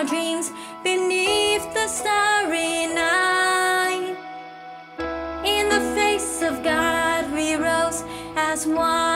our dreams beneath the starry night. In the face of God, we rose as one.